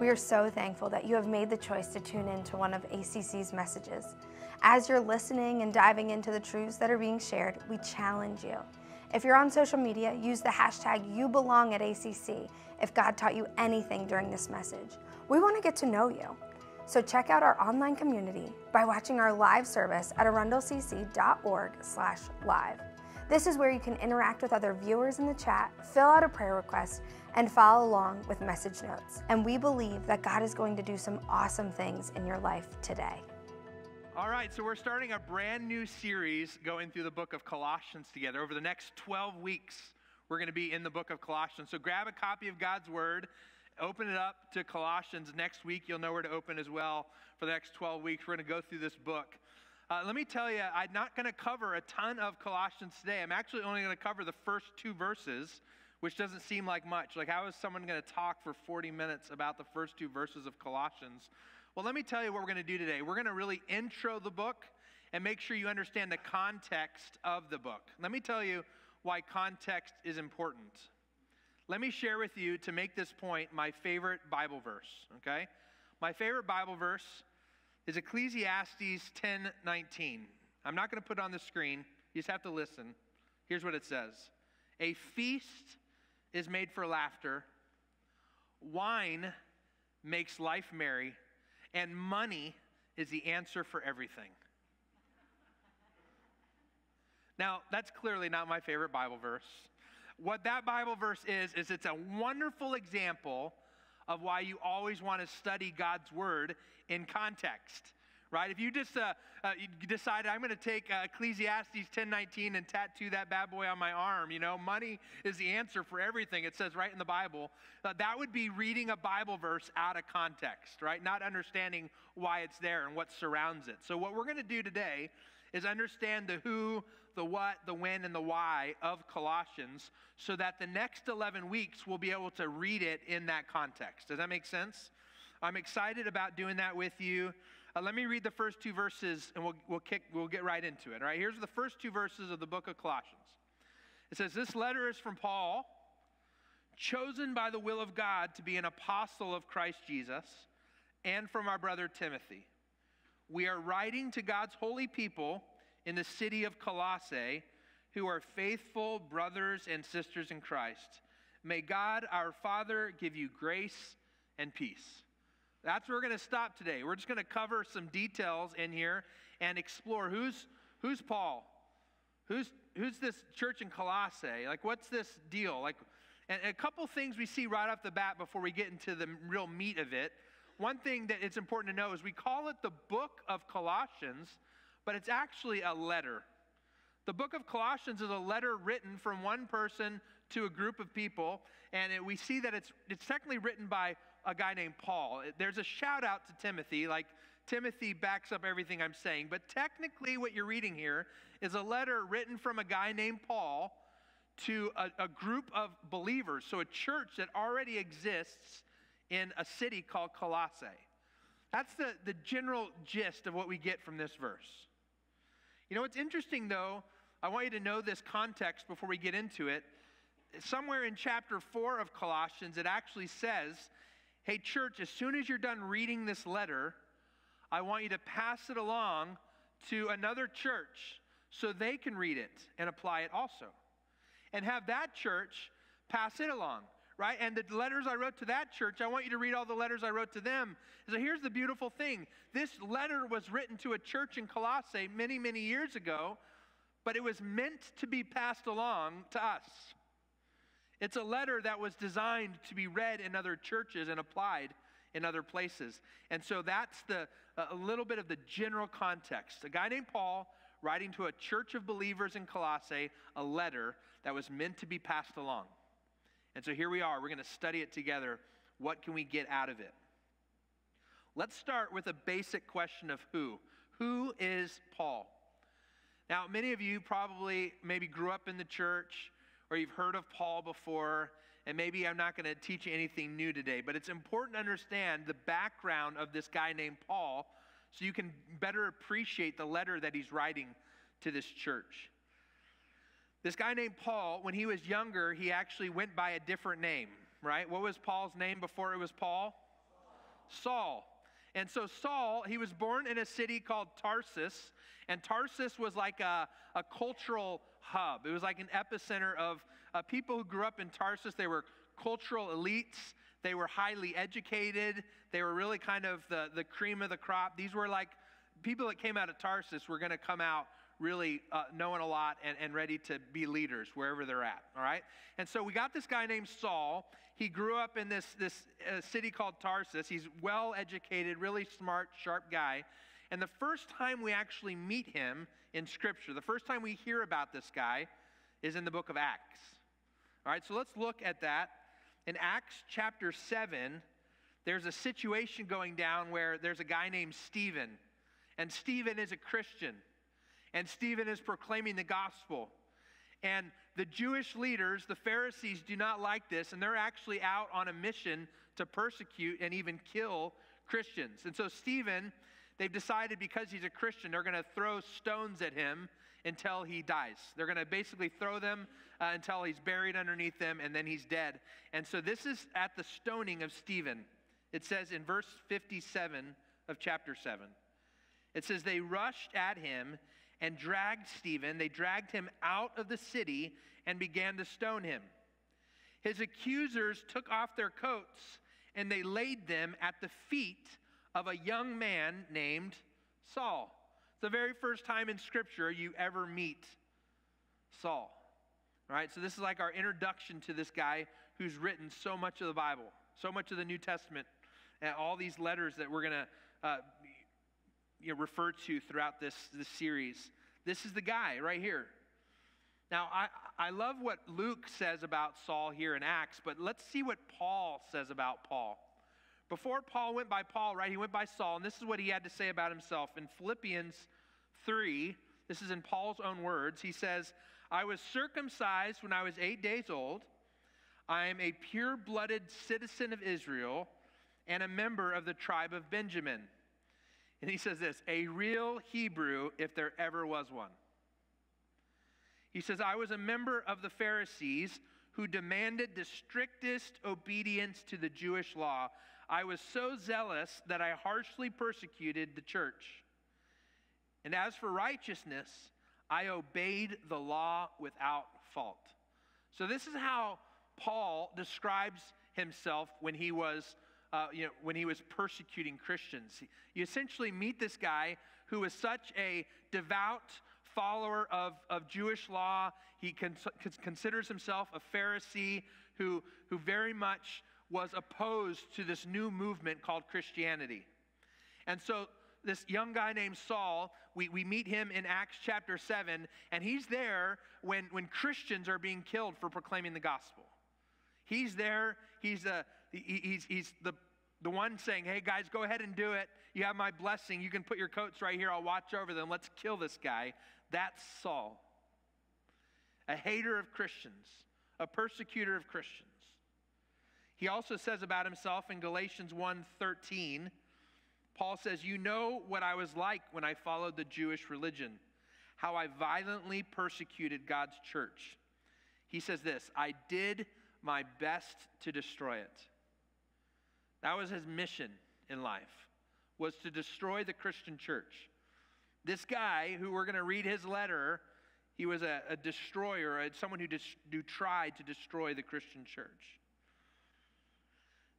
We are so thankful that you have made the choice to tune in to one of ACC's messages. As you're listening and diving into the truths that are being shared, we challenge you. If you're on social media, use the hashtag YouBelong at ACC if God taught you anything during this message. We want to get to know you. So check out our online community by watching our live service at arundelcc.org slash live. This is where you can interact with other viewers in the chat, fill out a prayer request, and follow along with message notes. And we believe that God is going to do some awesome things in your life today. All right, so we're starting a brand new series going through the book of Colossians together. Over the next 12 weeks, we're going to be in the book of Colossians. So grab a copy of God's Word, open it up to Colossians. Next week, you'll know where to open as well for the next 12 weeks. We're going to go through this book. Uh, let me tell you, I'm not going to cover a ton of Colossians today. I'm actually only going to cover the first two verses which doesn't seem like much. Like, how is someone going to talk for 40 minutes about the first two verses of Colossians? Well, let me tell you what we're going to do today. We're going to really intro the book and make sure you understand the context of the book. Let me tell you why context is important. Let me share with you, to make this point, my favorite Bible verse, okay? My favorite Bible verse is Ecclesiastes 10 19. I'm not going to put it on the screen, you just have to listen. Here's what it says A feast is made for laughter, wine makes life merry, and money is the answer for everything. Now, that's clearly not my favorite Bible verse. What that Bible verse is, is it's a wonderful example of why you always want to study God's Word in context right? If you just uh, uh, you decided I'm going to take uh, Ecclesiastes 10:19 and tattoo that bad boy on my arm, you know, money is the answer for everything. It says right in the Bible. That would be reading a Bible verse out of context, right? Not understanding why it's there and what surrounds it. So what we're going to do today is understand the who, the what, the when, and the why of Colossians so that the next 11 weeks we'll be able to read it in that context. Does that make sense? I'm excited about doing that with you. Uh, let me read the first two verses and we'll, we'll, kick, we'll get right into it. All right, here's the first two verses of the book of Colossians. It says, This letter is from Paul, chosen by the will of God to be an apostle of Christ Jesus, and from our brother Timothy. We are writing to God's holy people in the city of Colossae who are faithful brothers and sisters in Christ. May God our Father give you grace and peace. That's where we're going to stop today. We're just going to cover some details in here and explore who's who's Paul? Who's who's this church in Colossae? Like what's this deal? Like and a couple things we see right off the bat before we get into the real meat of it. One thing that it's important to know is we call it the book of Colossians, but it's actually a letter. The book of Colossians is a letter written from one person to a group of people, and it, we see that it's, it's technically written by a guy named Paul. There's a shout out to Timothy, like Timothy backs up everything I'm saying. But technically, what you're reading here is a letter written from a guy named Paul to a, a group of believers, so a church that already exists in a city called Colossae. That's the, the general gist of what we get from this verse. You know, what's interesting though, I want you to know this context before we get into it. Somewhere in chapter 4 of Colossians, it actually says Hey, church, as soon as you're done reading this letter, I want you to pass it along to another church so they can read it and apply it also. And have that church pass it along, right? And the letters I wrote to that church, I want you to read all the letters I wrote to them. So here's the beautiful thing this letter was written to a church in Colossae many, many years ago, but it was meant to be passed along to us. It's a letter that was designed to be read in other churches and applied in other places. And so that's the, a little bit of the general context. A guy named Paul writing to a church of believers in Colossae a letter that was meant to be passed along. And so here we are. We're going to study it together. What can we get out of it? Let's start with a basic question of who. Who is Paul? Now, many of you probably maybe grew up in the church or you've heard of Paul before, and maybe I'm not going to teach you anything new today, but it's important to understand the background of this guy named Paul so you can better appreciate the letter that he's writing to this church. This guy named Paul, when he was younger, he actually went by a different name, right? What was Paul's name before it was Paul? Saul. And so Saul, he was born in a city called Tarsus, and Tarsus was like a, a cultural hub. It was like an epicenter of uh, people who grew up in Tarsus. They were cultural elites. They were highly educated. They were really kind of the, the cream of the crop. These were like people that came out of Tarsus were going to come out really uh, knowing a lot and, and ready to be leaders wherever they're at, all right? And so we got this guy named Saul. He grew up in this, this uh, city called Tarsus. He's well educated, really smart, sharp guy. And the first time we actually meet him in Scripture, the first time we hear about this guy is in the book of Acts. All right, so let's look at that. In Acts chapter 7, there's a situation going down where there's a guy named Stephen, and Stephen is a Christian and Stephen is proclaiming the gospel. And the Jewish leaders, the Pharisees, do not like this, and they're actually out on a mission to persecute and even kill Christians. And so, Stephen, they've decided because he's a Christian, they're going to throw stones at him until he dies. They're going to basically throw them uh, until he's buried underneath them, and then he's dead. And so, this is at the stoning of Stephen. It says in verse 57 of chapter 7. It says, They rushed at him and dragged Stephen. They dragged him out of the city and began to stone him. His accusers took off their coats and they laid them at the feet of a young man named Saul. It's the very first time in Scripture you ever meet Saul. All right, so this is like our introduction to this guy who's written so much of the Bible, so much of the New Testament, and all these letters that we're going to uh, you know, refer to throughout this, this series. This is the guy right here. Now, I, I love what Luke says about Saul here in Acts, but let's see what Paul says about Paul. Before Paul went by Paul, right, he went by Saul, and this is what he had to say about himself. In Philippians 3, this is in Paul's own words, he says, I was circumcised when I was eight days old. I am a pure blooded citizen of Israel and a member of the tribe of Benjamin. And he says this a real Hebrew, if there ever was one. He says, I was a member of the Pharisees who demanded the strictest obedience to the Jewish law. I was so zealous that I harshly persecuted the church. And as for righteousness, I obeyed the law without fault. So, this is how Paul describes himself when he was uh, you know, when he was persecuting Christians. You essentially meet this guy who was such a devout follower of, of Jewish law. He con- considers himself a Pharisee who, who very much was opposed to this new movement called Christianity. And so, this young guy named Saul, we, we meet him in Acts chapter 7, and he's there when, when Christians are being killed for proclaiming the gospel. He's there, he's, uh, a, he's, he's the, the one saying, hey guys, go ahead and do it. You have my blessing. You can put your coats right here. I'll watch over them. Let's kill this guy. That's Saul, a hater of Christians, a persecutor of Christians. He also says about himself in Galatians 1:13, Paul says, "You know what I was like when I followed the Jewish religion, how I violently persecuted God's church." He says this, "I did my best to destroy it. That was his mission in life, was to destroy the Christian church. This guy, who we're going to read his letter, he was a, a destroyer, someone who, dis, who tried to destroy the Christian church.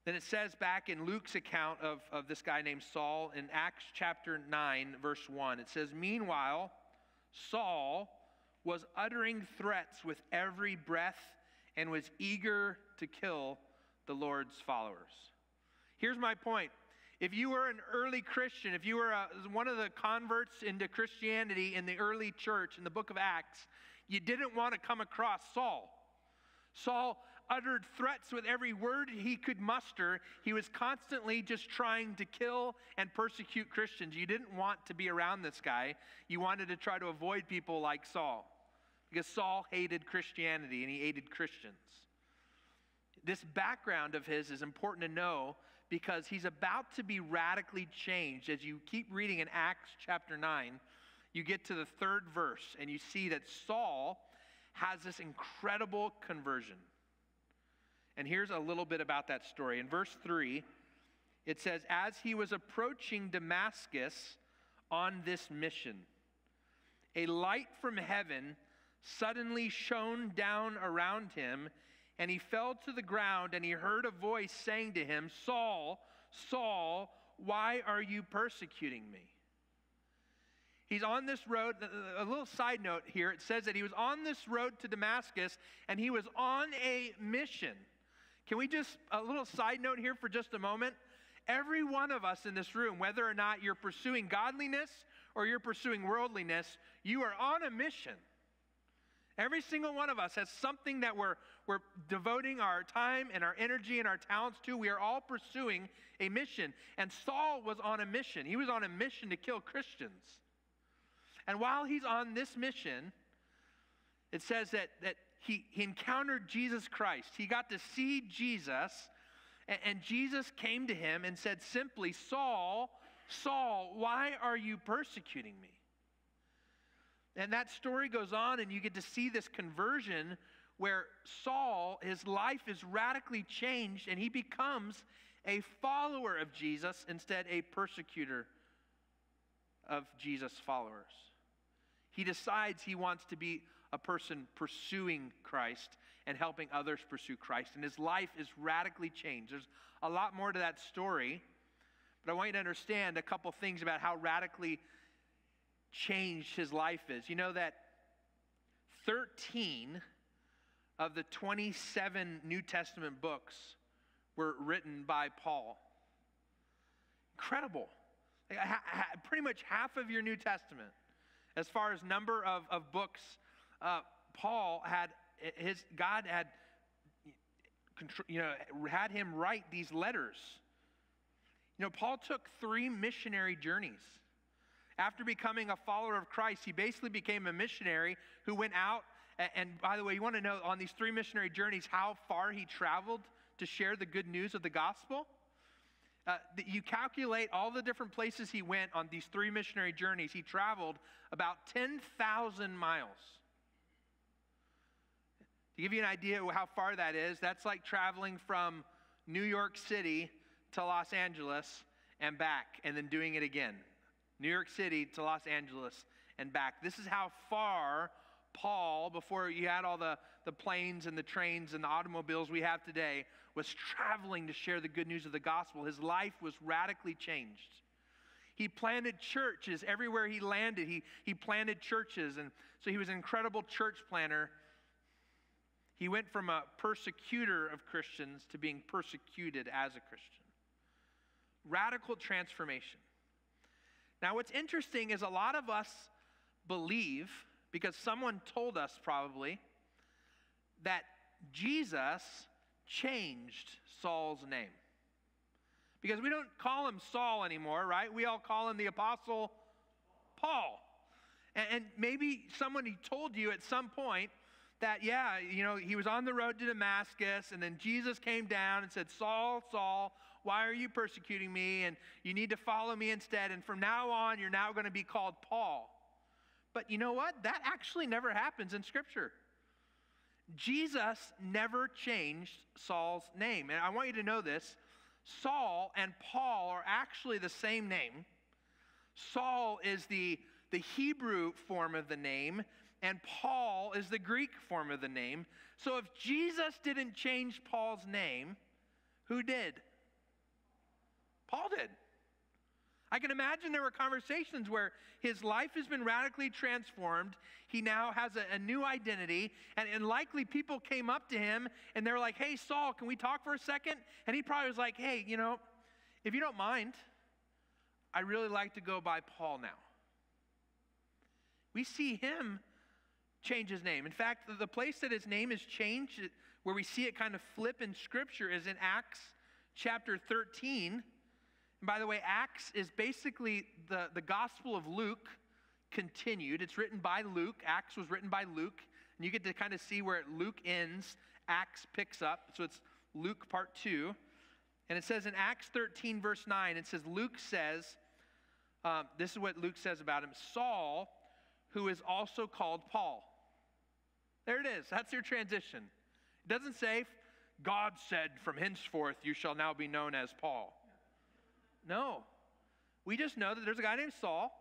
Then it says back in Luke's account of, of this guy named Saul in Acts chapter 9, verse 1, it says, Meanwhile, Saul was uttering threats with every breath and was eager to kill the Lord's followers. Here's my point. If you were an early Christian, if you were a, one of the converts into Christianity in the early church in the book of Acts, you didn't want to come across Saul. Saul uttered threats with every word he could muster. He was constantly just trying to kill and persecute Christians. You didn't want to be around this guy. You wanted to try to avoid people like Saul because Saul hated Christianity and he hated Christians. This background of his is important to know because he's about to be radically changed. As you keep reading in Acts chapter 9, you get to the third verse and you see that Saul has this incredible conversion. And here's a little bit about that story. In verse 3, it says, As he was approaching Damascus on this mission, a light from heaven suddenly shone down around him, and he fell to the ground, and he heard a voice saying to him, Saul, Saul, why are you persecuting me? He's on this road. A little side note here it says that he was on this road to Damascus and he was on a mission. Can we just, a little side note here for just a moment? Every one of us in this room, whether or not you're pursuing godliness or you're pursuing worldliness, you are on a mission. Every single one of us has something that we're, we're devoting our time and our energy and our talents to. We are all pursuing a mission. And Saul was on a mission. He was on a mission to kill Christians. And while he's on this mission, it says that, that he, he encountered Jesus Christ. He got to see Jesus, and, and Jesus came to him and said simply, Saul, Saul, why are you persecuting me? And that story goes on, and you get to see this conversion where Saul, his life is radically changed, and he becomes a follower of Jesus instead a persecutor of Jesus' followers. He decides he wants to be a person pursuing Christ and helping others pursue Christ. And his life is radically changed. There's a lot more to that story, but I want you to understand a couple things about how radically changed his life is. You know that 13 of the 27 New Testament books were written by Paul. Incredible. Pretty much half of your New Testament, as far as number of, of books, uh, Paul had his God had you know had him write these letters. You know, Paul took three missionary journeys. After becoming a follower of Christ, he basically became a missionary who went out. And by the way, you want to know on these three missionary journeys how far he traveled to share the good news of the gospel? Uh, you calculate all the different places he went on these three missionary journeys, he traveled about 10,000 miles. To give you an idea how far that is, that's like traveling from New York City to Los Angeles and back, and then doing it again. New York City to Los Angeles and back. This is how far Paul, before you had all the, the planes and the trains and the automobiles we have today, was traveling to share the good news of the gospel. His life was radically changed. He planted churches everywhere he landed. He, he planted churches, and so he was an incredible church planter. He went from a persecutor of Christians to being persecuted as a Christian. Radical transformation. Now, what's interesting is a lot of us believe, because someone told us probably, that Jesus changed Saul's name. Because we don't call him Saul anymore, right? We all call him the Apostle Paul. And, maybe somebody told you at some point that, yeah, you know, he was on the road to Damascus, and then Jesus came down and said, Saul, Saul, why are you persecuting me? And you need to follow me instead. And from now on, you're now going to be called Paul. But you know what? That actually never happens in Scripture. Jesus never changed Saul's name. And I want you to know this Saul and Paul are actually the same name. Saul is the, the Hebrew form of the name, and Paul is the Greek form of the name. So if Jesus didn't change Paul's name, who did? Paul did. I can imagine there were conversations where his life has been radically transformed. He now has a, a new identity. And, and, likely people came up to him and they were like, hey, Saul, can we talk for a second? And he probably was like, hey, you know, if you don't mind, I really like to go by Paul now. We see him change his name. In fact, the place that his name is changed, where we see it kind of flip in Scripture, is in Acts chapter 13 and by the way, Acts is basically the, the Gospel of Luke continued. It's written by Luke. Acts was written by Luke. And you get to kind of see where Luke ends, Acts picks up. So it's Luke part two. And it says in Acts 13, verse 9, it says, Luke says, um, this is what Luke says about him Saul, who is also called Paul. There it is. That's your transition. It doesn't say, God said, from henceforth you shall now be known as Paul. No. We just know that there's a guy named Saul,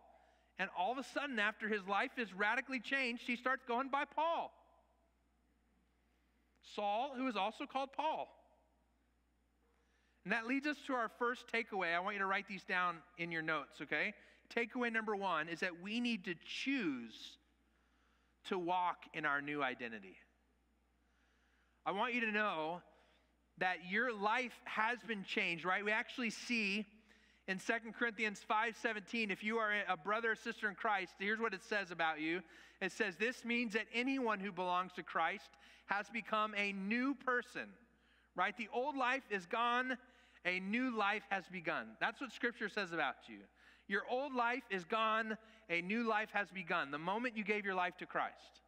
and all of a sudden, after his life is radically changed, he starts going by Paul. Saul, who is also called Paul. And that leads us to our first takeaway. I want you to write these down in your notes, okay? Takeaway number one is that we need to choose to walk in our new identity. I want you to know that your life has been changed, right? We actually see in 2 Corinthians 5:17 if you are a brother or sister in Christ, here's what it says about you. It says this means that anyone who belongs to Christ has become a new person. Right? The old life is gone, a new life has begun. That's what scripture says about you. Your old life is gone, a new life has begun the moment you gave your life to Christ.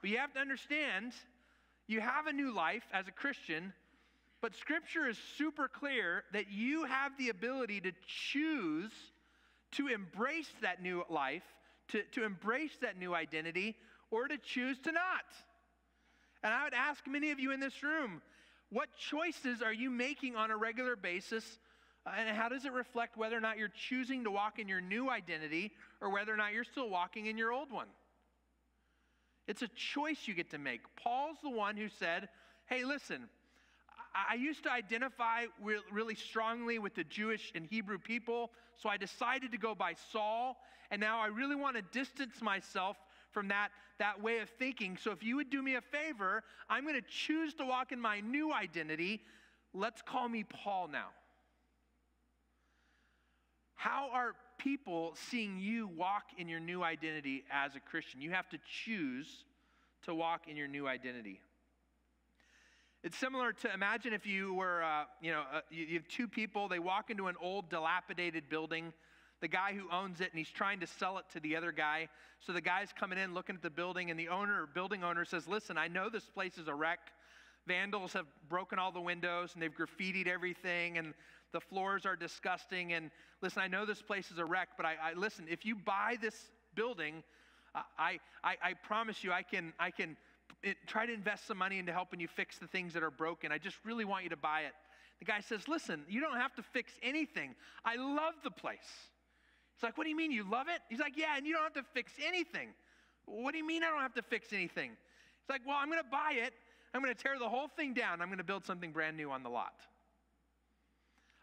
But you have to understand you have a new life as a Christian, but Scripture is super clear that you have the ability to choose to embrace that new life, to, to embrace that new identity, or to choose to not. And I would ask many of you in this room, what choices are you making on a regular basis? Uh, and how does it reflect whether or not you're choosing to walk in your new identity or whether or not you're still walking in your old one? It's a choice you get to make. Paul's the one who said, Hey, listen, I used to identify really strongly with the Jewish and Hebrew people, so I decided to go by Saul, and now I really want to distance myself from that, that way of thinking. So if you would do me a favor, I'm going to choose to walk in my new identity. Let's call me Paul now. How are people seeing you walk in your new identity as a Christian? You have to choose to walk in your new identity. It's similar to imagine if you were, uh, you know, uh, you, you have two people, they walk into an old, dilapidated building. The guy who owns it, and he's trying to sell it to the other guy. So the guy's coming in looking at the building, and the owner, building owner, says, Listen, I know this place is a wreck. Vandals have broken all the windows, and they've graffitied everything, and the floors are disgusting. And listen, I know this place is a wreck, but I, I listen, if you buy this building, I, I, I promise you, I can, I can it, try to invest some money into helping you fix the things that are broken. I just really want you to buy it. The guy says, Listen, you don't have to fix anything. I love the place. He's like, What do you mean you love it? He's like, Yeah, and you don't have to fix anything. What do you mean I don't have to fix anything? He's like, Well, I'm going to buy it. I'm going to tear the whole thing down. I'm going to build something brand new on the lot.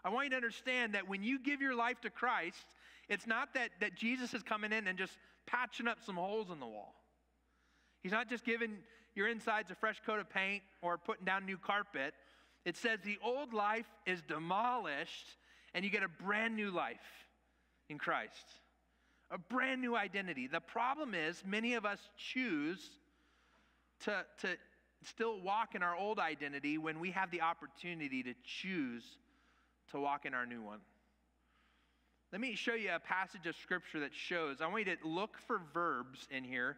I want you to understand that when you give your life to Christ, it's not that, that Jesus is coming in and just patching up some holes in the wall. He's not just giving your insides a fresh coat of paint or putting down new carpet. It says the old life is demolished and you get a brand new life in Christ. A brand new identity. The problem is, many of us choose to, to still walk in our old identity when we have the opportunity to choose to walk in our new one. Let me show you a passage of scripture that shows. I want you to look for verbs in here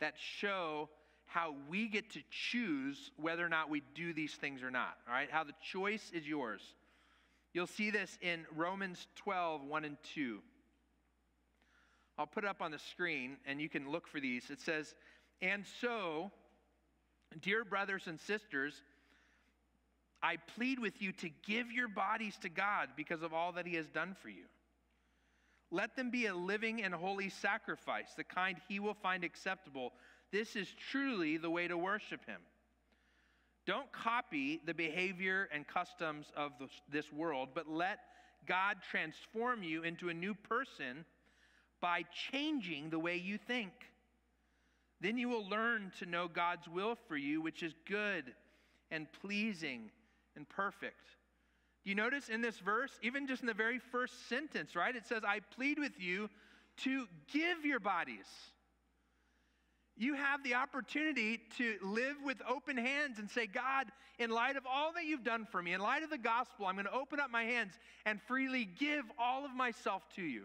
that show how we get to choose whether or not we do these things or not. All right? How the choice is yours. You'll see this in Romans 12, 1 and 2. I'll put it up on the screen and you can look for these. It says, And so, dear brothers and sisters, I plead with you to give your bodies to God because of all that He has done for you. Let them be a living and holy sacrifice, the kind He will find acceptable. This is truly the way to worship Him. Don't copy the behavior and customs of this world, but let God transform you into a new person by changing the way you think. Then you will learn to know God's will for you, which is good and pleasing and perfect. Do you notice in this verse, even just in the very first sentence, right? It says, I plead with you to give your bodies. You have the opportunity to live with open hands and say, God, in light of all that you've done for me, in light of the gospel, I'm going to open up my hands and freely give all of myself to you.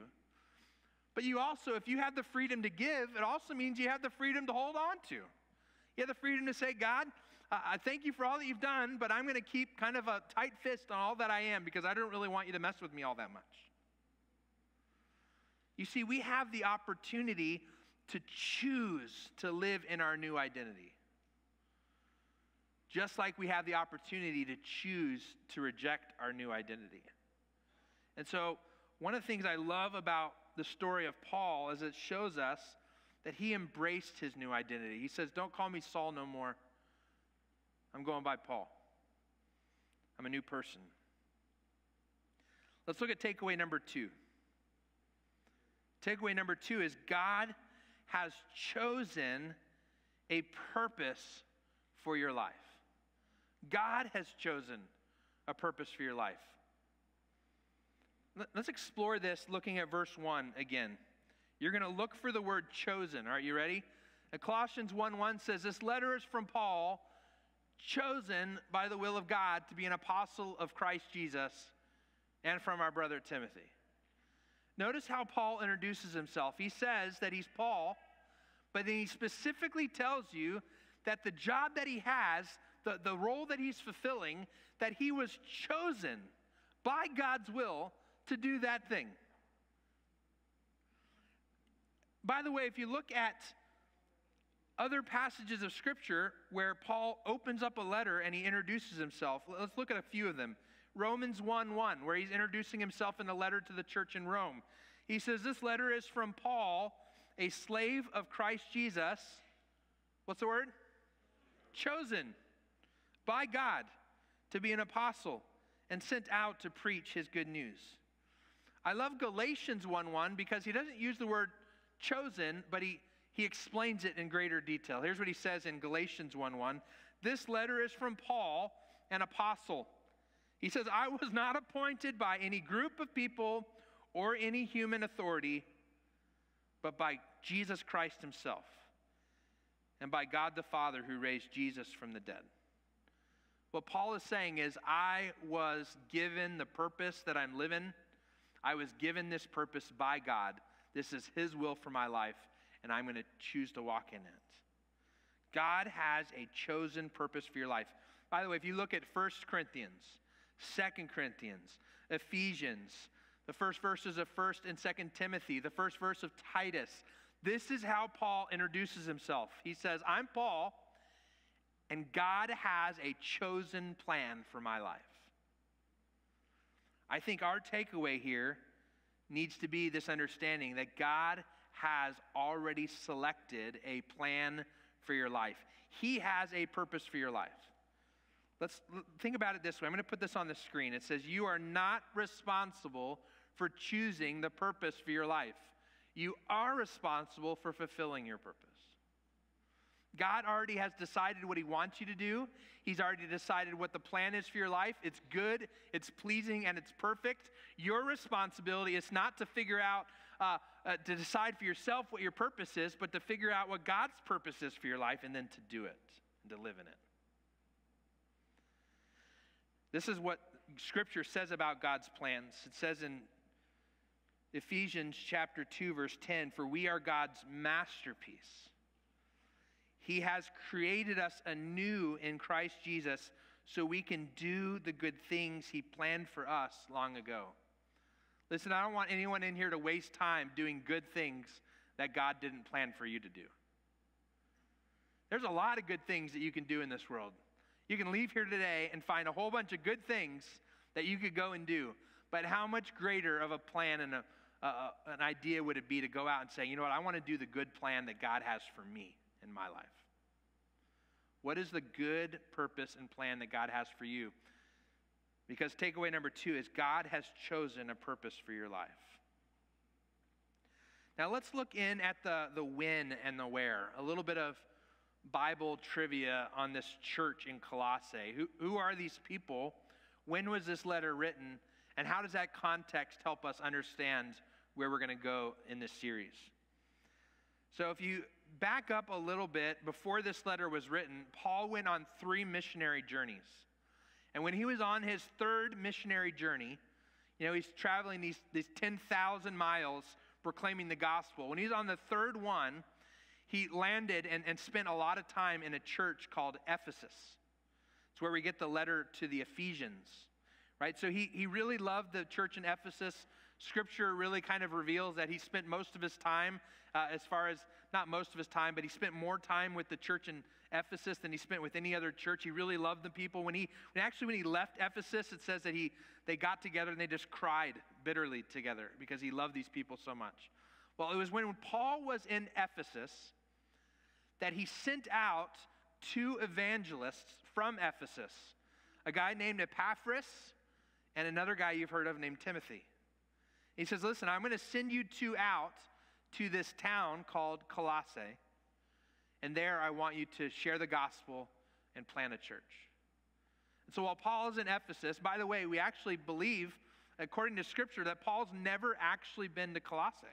But you also, if you have the freedom to give, it also means you have the freedom to hold on to. You have the freedom to say, God, I thank you for all that you've done, but I'm going to keep kind of a tight fist on all that I am because I don't really want you to mess with me all that much. You see, we have the opportunity to choose to live in our new identity. Just like we have the opportunity to choose to reject our new identity. And so, one of the things I love about the story of Paul is it shows us that he embraced his new identity. He says, Don't call me Saul no more. I'm going by Paul. I'm a new person. Let's look at takeaway number two. Takeaway number two is God has chosen a purpose for your life. God has chosen a purpose for your life. Let's explore this looking at verse 1 again. You're going to look for the word chosen. Are you ready? And Colossians 1 1 says, This letter is from Paul, chosen by the will of God to be an apostle of Christ Jesus, and from our brother Timothy. Notice how Paul introduces himself. He says that he's Paul, but then he specifically tells you that the job that he has, the, the role that he's fulfilling, that he was chosen by God's will to do that thing. By the way, if you look at other passages of Scripture where Paul opens up a letter and he introduces himself, let's look at a few of them. Romans 1 1, where he's introducing himself in the letter to the church in Rome. He says, This letter is from Paul, a slave of Christ Jesus. What's the word? Chosen by God to be an apostle and sent out to preach his good news. I love Galatians 1 1 because he doesn't use the word chosen, but he, he explains it in greater detail. Here's what he says in Galatians 1 1. This letter is from Paul, an apostle. He says, I was not appointed by any group of people or any human authority, but by Jesus Christ himself and by God the Father who raised Jesus from the dead. What Paul is saying is, I was given the purpose that I'm living I was given this purpose by God. This is His will for my life, and I'm going to choose to walk in it. God has a chosen purpose for your life. By the way, if you look at 1 Corinthians, 2 Corinthians, Ephesians, the first verses of 1st and 2nd Timothy, the first verse of Titus, this is how Paul introduces himself. He says, I'm Paul, and God has a chosen plan for my life. I think our takeaway here needs to be this understanding that God has already selected a plan for your life. He has a purpose for your life. Let's think about it this way. I'm going to put this on the screen. It says, You are not responsible for choosing the purpose for your life, you are responsible for fulfilling your purpose. God already has decided what He wants you to do. He's already decided what the plan is for your life. It's good, it's pleasing, and it's perfect. Your responsibility is not to figure out, uh, uh, to decide for yourself what your purpose is, but to figure out what God's purpose is for your life and then to do it and to live in it. This is what Scripture says about God's plans. It says in Ephesians chapter 2, verse 10 For we are God's masterpiece he has created us anew in Christ Jesus so we can do the good things He planned for us long ago. Listen, I don't want anyone in here to waste time doing good things that God didn't plan for you to do. There's a lot of good things that you can do in this world. You can leave here today and find a whole bunch of good things that you could go and do. But how much greater of a plan and a, an idea would it be to go out and say, you know what, I want to do the good plan that God has for me in my life? What is the good purpose and plan that God has for you? Because takeaway number two is God has chosen a purpose for your life. Now let's look in at the, the when and the where. A little bit of Bible trivia on this church in Colossae. Who, who are these people? When was this letter written? And how does that context help us understand where we're going to go in this series? So if you back up a little bit, before this letter was written, Paul went on three missionary journeys. And when he was on his third missionary journey, you know, he's traveling these, these 10,000 miles proclaiming the gospel. When he's on the third one, he landed and, and spent a lot of time in a church called Ephesus. It's where we get the letter to the Ephesians, right? So he, he really loved the church in Ephesus. Scripture really kind of reveals that he spent most of his time, uh, as far as not most of his time, but he spent more time with the church in Ephesus than he spent with any other church. He really loved the people. When he when actually when he left Ephesus, it says that he they got together and they just cried bitterly together because he loved these people so much. Well, it was when Paul was in Ephesus that he sent out two evangelists from Ephesus, a guy named Epaphras and another guy you've heard of named Timothy. He says, "Listen, I'm going to send you two out to this town called Colossae." And there I want you to share the gospel and plant a church. And so while Paul is in Ephesus, by the way, we actually believe, according to Scripture, that Paul's never actually been to Colossae.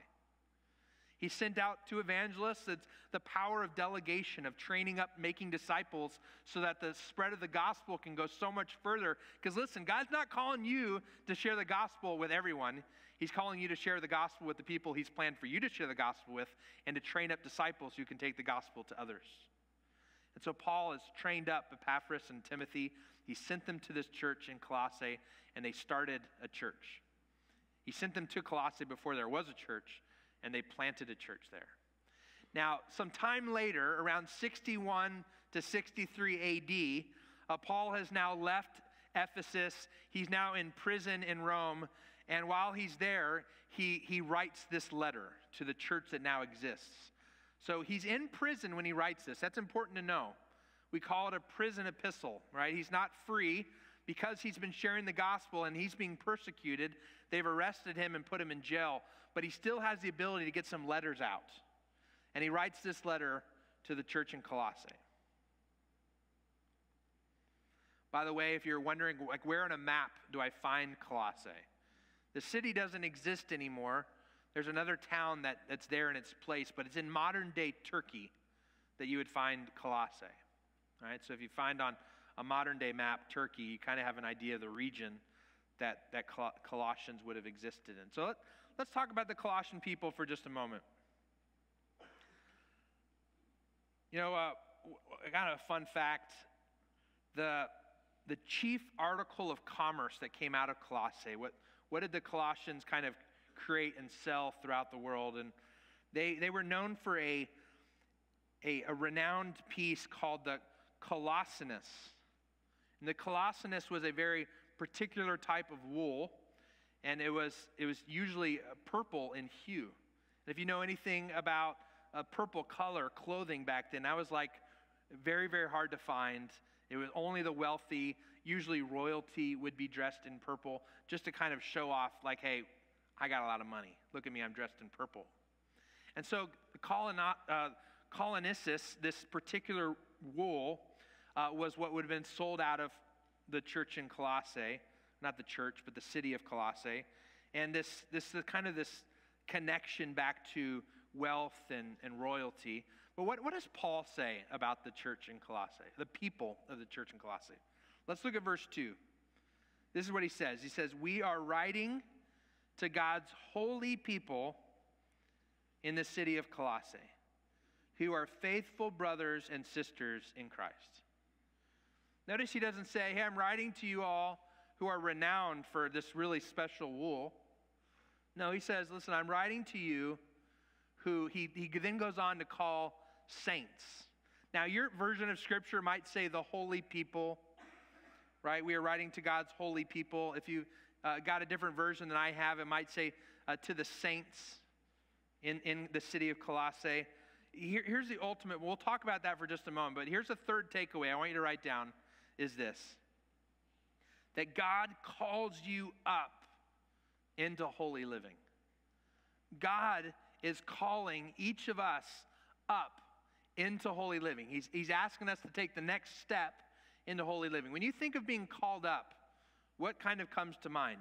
He sent out two evangelists. It's the power of delegation, of training up, making disciples, so that the spread of the gospel can go so much further. Because listen, God's not calling you to share the gospel with everyone. He's calling you to share the gospel with the people He's planned for you to share the gospel with and to train up disciples who can take the gospel to others. And so Paul has trained up Epaphras and Timothy. He sent them to this church in Colossae, and they started a church. He sent them to Colossae before there was a church, and they planted a church there. Now, some time later, around 61 to 63 AD, uh, Paul has now left Ephesus. He's now in prison in Rome, and while he's there, he, he writes this letter to the church that now exists. So he's in prison when he writes this. That's important to know. We call it a prison epistle, right? He's not free because he's been sharing the gospel and he's being persecuted. They've arrested him and put him in jail, but he still has the ability to get some letters out. And he writes this letter to the church in Colossae. By the way, if you're wondering, like, where on a map do I find Colossae? The city doesn't exist anymore. There's another town that, that's there in its place, but it's in modern day Turkey that you would find Colossae. All right, so if you find on a modern day map Turkey, you kind of have an idea of the region that, that Colossians would have existed in. So let, let's talk about the Colossian people for just a moment. You know, uh, kind of a fun fact the, the chief article of commerce that came out of Colossae, what, what did the Colossians kind of create and sell throughout the world? And they, they were known for a, a, a renowned piece called the Colossinus. And the Colossinus was a very particular type of wool, and it was, it was usually uh, purple in hue. And if you know anything about a purple color clothing back then, that was like very, very hard to find. It was only the wealthy, usually royalty, would be dressed in purple just to kind of show off, like, hey, I got a lot of money. Look at me, I'm dressed in purple. And so, uh, Colonisis, this particular wool, uh, was what would have been sold out of the church in Colossae, not the church, but the city of Colossae. And this, this is kind of this connection back to wealth and, and royalty. But what, what does Paul say about the church in Colossae, the people of the church in Colossae? Let's look at verse 2. This is what he says He says, We are writing to God's holy people in the city of Colossae, who are faithful brothers and sisters in Christ. Notice he doesn't say, Hey, I'm writing to you all who are renowned for this really special wool. No, he says, Listen, I'm writing to you who he, he then goes on to call saints. Now, your version of scripture might say the holy people, right? We are writing to God's holy people. If you uh, got a different version than I have, it might say uh, to the saints in, in the city of Colossae. Here, here's the ultimate, we'll talk about that for just a moment, but here's the third takeaway I want you to write down is this that God calls you up into holy living. God is calling each of us up into holy living. He's, he's asking us to take the next step into holy living. When you think of being called up, what kind of comes to mind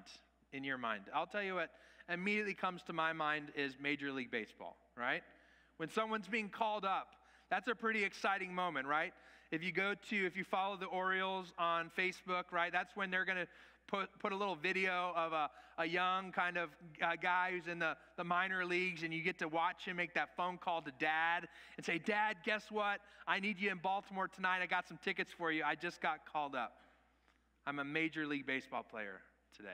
in your mind? I'll tell you what immediately comes to my mind is Major League Baseball, right? When someone's being called up, that's a pretty exciting moment, right? If you go to, if you follow the Orioles on Facebook, right, that's when they're going to put, put a little video of a, a young kind of uh, guy who's in the, the minor leagues, and you get to watch him make that phone call to dad and say, Dad, guess what? I need you in Baltimore tonight. I got some tickets for you. I just got called up. I'm a Major League Baseball player today.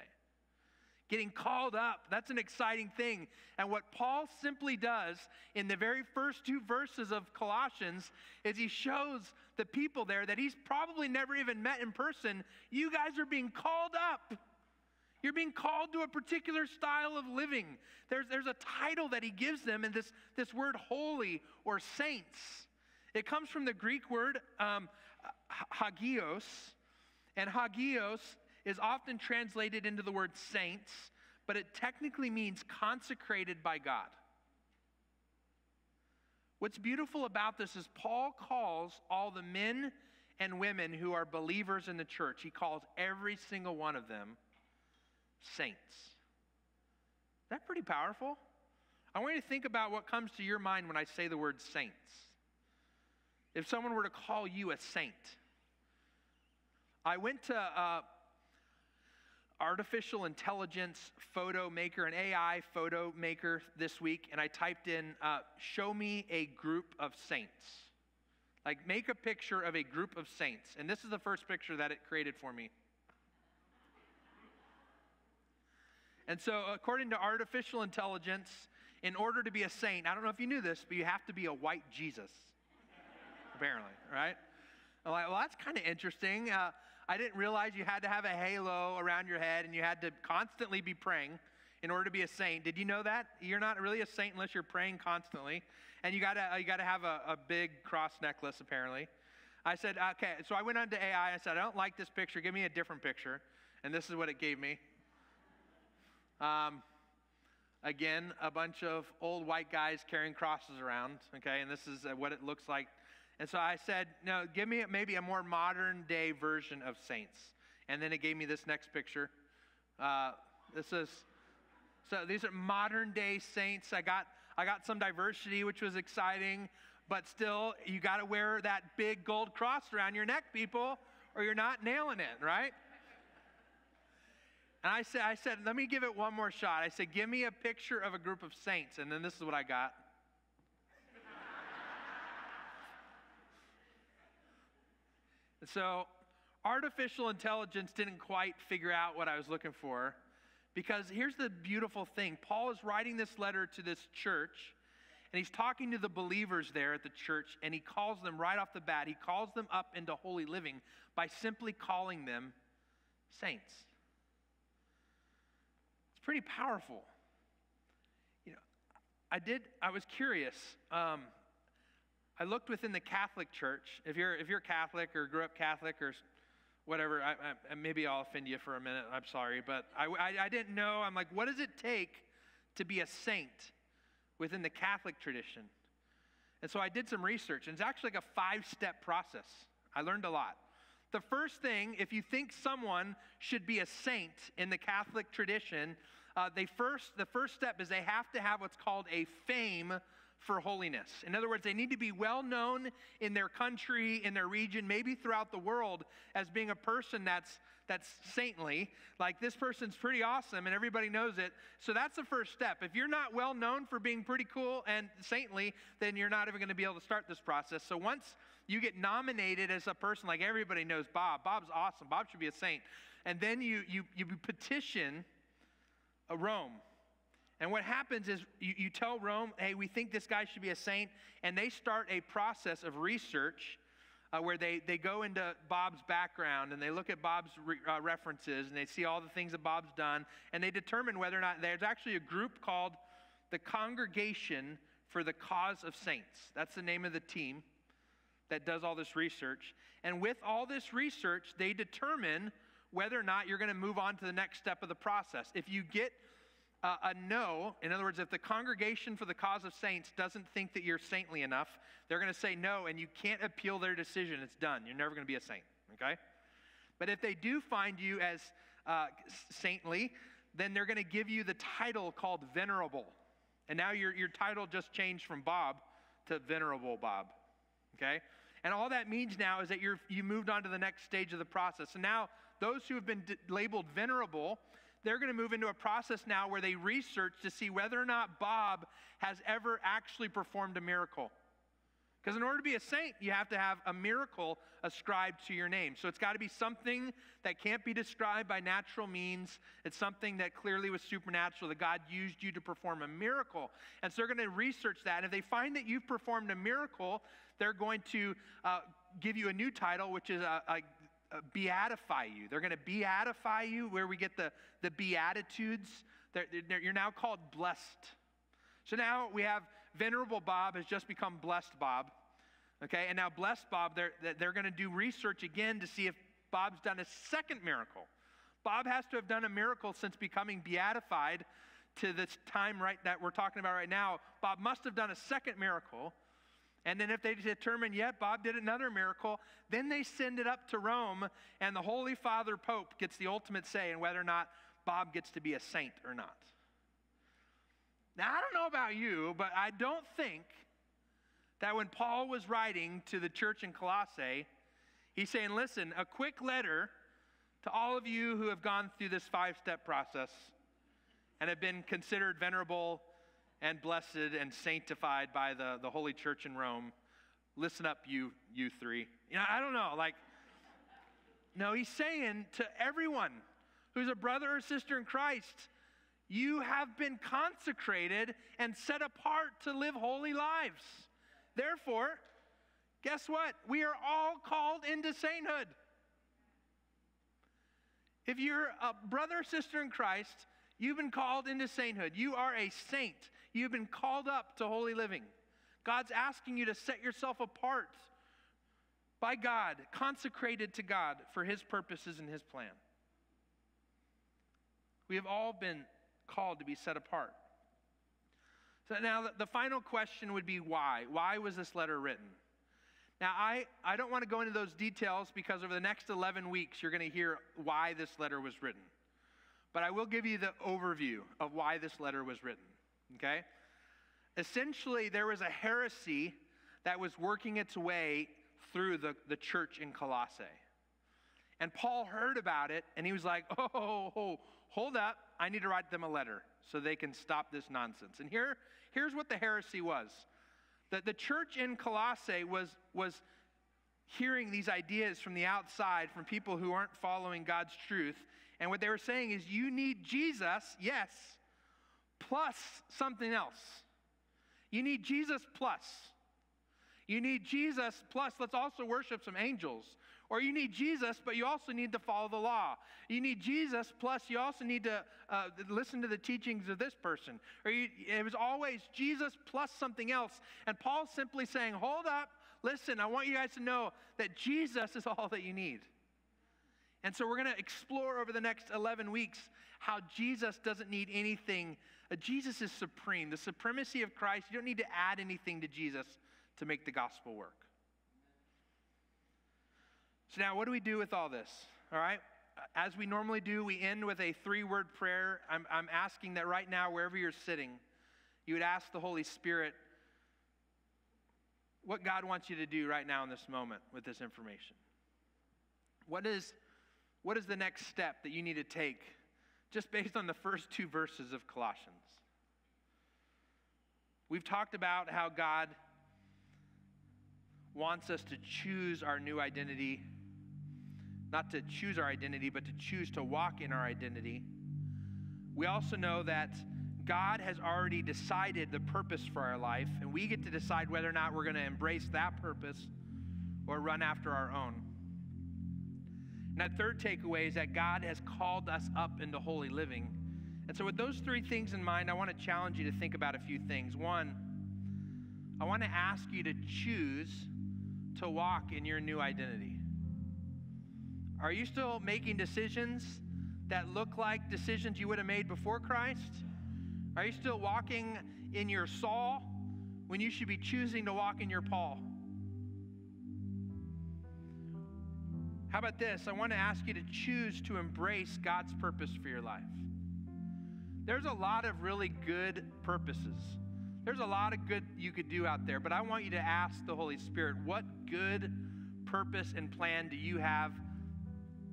Getting called up. That's an exciting thing. And what Paul simply does in the very first two verses of Colossians is he shows the people there that he's probably never even met in person. You guys are being called up. You're being called to a particular style of living. There's, there's a title that he gives them, and this, this word holy or saints. It comes from the Greek word um, hagios, and hagios is often translated into the word saints, but it technically means consecrated by God. What's beautiful about this is Paul calls all the men and women who are believers in the church, he calls every single one of them saints. Is that pretty powerful? I want you to think about what comes to your mind when I say the word saints. If someone were to call you a saint, I went to uh, artificial intelligence photo maker, an AI photo maker this week, and I typed in, uh, show me a group of saints. Like, make a picture of a group of saints. And this is the first picture that it created for me. And so, according to artificial intelligence, in order to be a saint, I don't know if you knew this, but you have to be a white Jesus, apparently, right? I'm like, well, that's kind of interesting. Uh, I didn't realize you had to have a halo around your head and you had to constantly be praying in order to be a saint. Did you know that? You're not really a saint unless you're praying constantly. And you gotta, you gotta have a, a big cross necklace, apparently. I said, okay, so I went on to AI. I said, I don't like this picture. Give me a different picture. And this is what it gave me. Um, again, a bunch of old white guys carrying crosses around, okay? And this is uh, what it looks like and so I said, no, give me maybe a more modern day version of saints. And then it gave me this next picture. Uh, this is, so these are modern day saints. I got, I got some diversity, which was exciting, but still, you got to wear that big gold cross around your neck, people, or you're not nailing it, right? And I said, I said, let me give it one more shot. I said, give me a picture of a group of saints. And then this is what I got. So artificial intelligence didn't quite figure out what I was looking for because here's the beautiful thing Paul is writing this letter to this church. And he's talking to the believers there at the church, and he calls them right off the bat, he calls them up into holy living by simply calling them saints. It's pretty powerful. You know, I did, I was curious. Um, I looked within the Catholic Church. If you're, if you're Catholic or grew up Catholic or whatever, I, I, maybe I'll offend you for a minute. I'm sorry. But I, I, I didn't know. I'm like, what does it take to be a saint within the Catholic tradition? And so I did some research, and it's actually like a five step process. I learned a lot. The first thing, if you think someone should be a saint in the Catholic tradition, uh, they first, the first step is they have to have what's called a fame for holiness. In other words, they need to be well known in their country, in their region, maybe throughout the world as being a person that's that's saintly. Like this person's pretty awesome and everybody knows it. So that's the first step. If you're not well known for being pretty cool and saintly, then you're not even going to be able to start this process. So once you get nominated as a person like everybody knows Bob, Bob's awesome. Bob should be a saint. And then you you you petition a Rome and what happens is you, you tell Rome, hey, we think this guy should be a saint, and they start a process of research uh, where they, they go into Bob's background and they look at Bob's re, uh, references and they see all the things that Bob's done, and they determine whether or not there's actually a group called the Congregation for the Cause of Saints. That's the name of the team that does all this research. And with all this research, they determine whether or not you're going to move on to the next step of the process. If you get uh, a no, in other words, if the congregation for the cause of saints doesn't think that you're saintly enough, they're going to say no, and you can't appeal their decision. It's done. You're never going to be a saint, okay? But if they do find you as uh, saintly, then they're going to give you the title called venerable. And now your, your title just changed from Bob to venerable Bob, okay? And all that means now is that you're, you moved on to the next stage of the process. And now those who have been d- labeled venerable, they're going to move into a process now where they research to see whether or not Bob has ever actually performed a miracle. Because in order to be a saint, you have to have a miracle ascribed to your name. So it's got to be something that can't be described by natural means. It's something that clearly was supernatural, that God used you to perform a miracle. And so they're going to research that. And if they find that you've performed a miracle, they're going to uh, give you a new title, which is a, a, a Uh, beatify you. They're going to beatify you, where we get the, the Beatitudes. They're, they're, you're now called blessed. So now we have Venerable Bob has just become Blessed Bob. Okay, and now Blessed Bob, they're, they're going to do research again to see if Bob's done a second miracle. Bob has to have done a miracle since becoming beatified to this time right that we're talking about right now. Bob must have done a second miracle. And then if they determine, yet Bob did another miracle, then they send it up to Rome, and the Holy Father Pope gets the ultimate say in whether or not Bob gets to be a saint or not. Now, I don't know about you, but I don't think that when Paul was writing to the church in Colossae, he's saying, listen, a quick letter to all of you who have gone through this five step process and have been considered venerable and blessed and sanctified by the, the Holy Church in Rome. Listen up, you, you three. You know, I don't know. Like, no, he's saying to everyone who's a brother or sister in Christ, you have been consecrated and set apart to live holy lives. Therefore, guess what? We are all called into sainthood. If you're a brother or sister in Christ, you've been called into sainthood. You are a saint. You've been called up to holy living. God's asking you to set yourself apart by God, consecrated to God for His purposes and His plan. We have all been called to be set apart. So now the, final question would be why? Why was this letter written? Now, I, I don't want to go into those details because over the next 11 weeks, you're going to hear why this letter was written. But I will give you the overview of why this letter was written, okay? Essentially, there was a heresy that was working its way through the, the church in Colossae. And Paul heard about it and he was like, oh, hold up. I need to write them a letter so they can stop this nonsense. And here, here's what the heresy was that the church in Colossae was, was hearing these ideas from the outside from people who aren't following God's truth. And what they were saying is, you need Jesus, yes, plus something else. You need Jesus plus. You need Jesus plus, let's also worship some angels. Or you need Jesus, but you also need to follow the law. You need Jesus, plus you also need to uh, listen to the teachings of this person. Or you, it was always Jesus plus something else. And Paul's simply saying, hold up, listen, I want you guys to know that Jesus is all that you need. And so we're going to explore over the next 11 weeks how Jesus doesn't need anything. Uh, Jesus is supreme. The supremacy of Christ, you don't need to add anything to Jesus to make the gospel work. So, now what do we do with all this? All right? As we normally do, we end with a three word prayer. I'm, I'm asking that right now, wherever you're sitting, you would ask the Holy Spirit what God wants you to do right now in this moment with this information. What is, what is the next step that you need to take just based on the first two verses of Colossians? We've talked about how God wants us to choose our new identity not to choose our identity, but to choose to walk in our identity. We also know that God has already decided the purpose for our life, and we get to decide whether or not we're going to embrace that purpose or run after our own. And that third takeaway is that God has called us up into holy living. And so, with those three things in mind, I want to challenge you to think about a few things. One, I want to ask you to choose to walk in your new identity. Are you still making decisions that look like decisions you would have made before Christ? Are you still walking in your Saul when you should be choosing to walk in your Paul? How about this? I want to ask you to choose to embrace God's purpose for your life. There's a lot of really good purposes. There's a lot of good you could do out there, but I want you to ask the Holy Spirit, what good purpose and plan do you have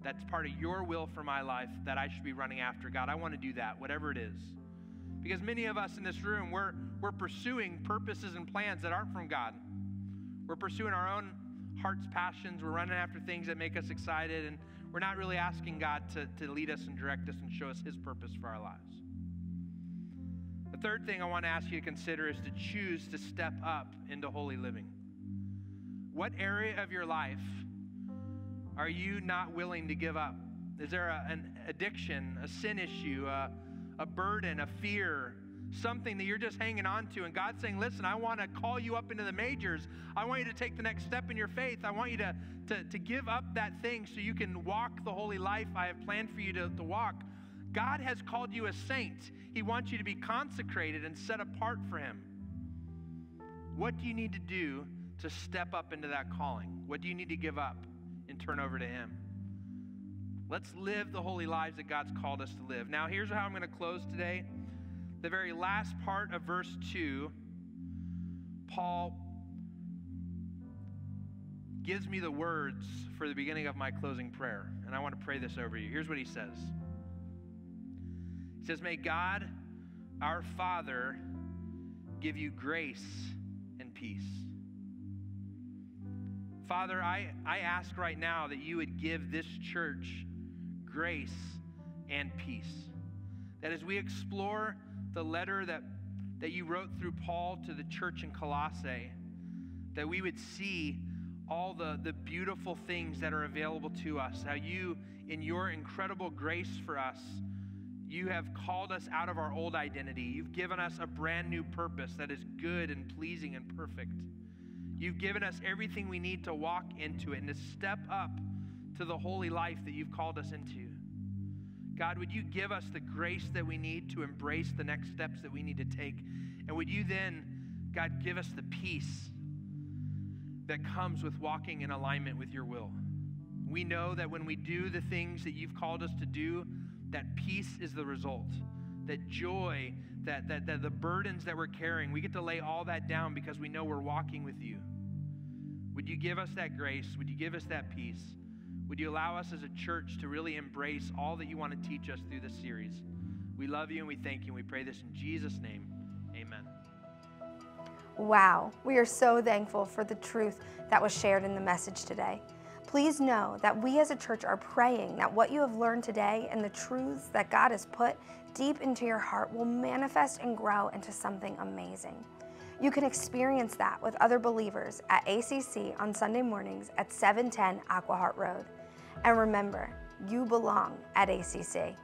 that's part of your will for my life that I should be running after. God, I want to do that, whatever it is. Because many of us in this room, we're, we're pursuing purposes and plans that aren't from God. We're pursuing our own heart's passions. We're running after things that make us excited, and we're not really asking God to, to lead us and direct us and show us His purpose for our lives. The third thing I want to ask you to consider is to choose to step up into holy living. What area of your life are you not willing to give up? Is there a, an addiction, a sin issue, a, a burden, a fear, something that you're just hanging on to. And God's saying, listen, I want to call you up into the majors. I want you to take the next step in your faith. I want you to, to, to give up that thing so you can walk the holy life I have planned for you to, to walk. God has called you a saint. He wants you to be consecrated and set apart for Him. What do you need to do to step up into that calling? What do you need to give up and turn over to Him? Let's live the holy lives that God's called us to live. Now, here's how I'm going to close today the very last part of verse 2, Paul gives me the words for the beginning of my closing prayer. And I want to pray this over you. Here's what he says He says, May God, our Father, give you grace and peace. Father, I, I ask right now that you would give this church grace and peace. That as we explore the letter that, that you wrote through Paul to the church in Colossae, that we would see all the, the beautiful things that are available to us. How you, in your incredible grace for us, you have called us out of our old identity. You've given us a brand new purpose that is good and pleasing and perfect. You've given us everything we need to walk into it and to step up to the holy life that you've called us into. God, would you give us the grace that we need to embrace the next steps that we need to take? And would you then, God, give us the peace that comes with walking in alignment with your will? We know that when we do the things that you've called us to do, that peace is the result. That joy, that, that, that the burdens that we're carrying, we get to lay all that down because we know we're walking with you. Would you give us that grace? Would you give us that peace? Would you allow us as a church to really embrace all that you want to teach us through this series? We love you and we thank you. And we pray this in Jesus' name. Amen. Wow, we are so thankful for the truth that was shared in the message today. Please know that we as a church are praying that what you have learned today and the truths that God has put deep into your heart will manifest and grow into something amazing. You can experience that with other believers at ACC on Sunday mornings at 710 Aquahart Road. And remember, you belong at ACC.